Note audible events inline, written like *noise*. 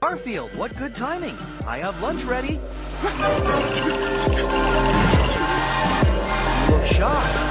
Garfield, what good timing. I have lunch ready. *laughs* you look shocked.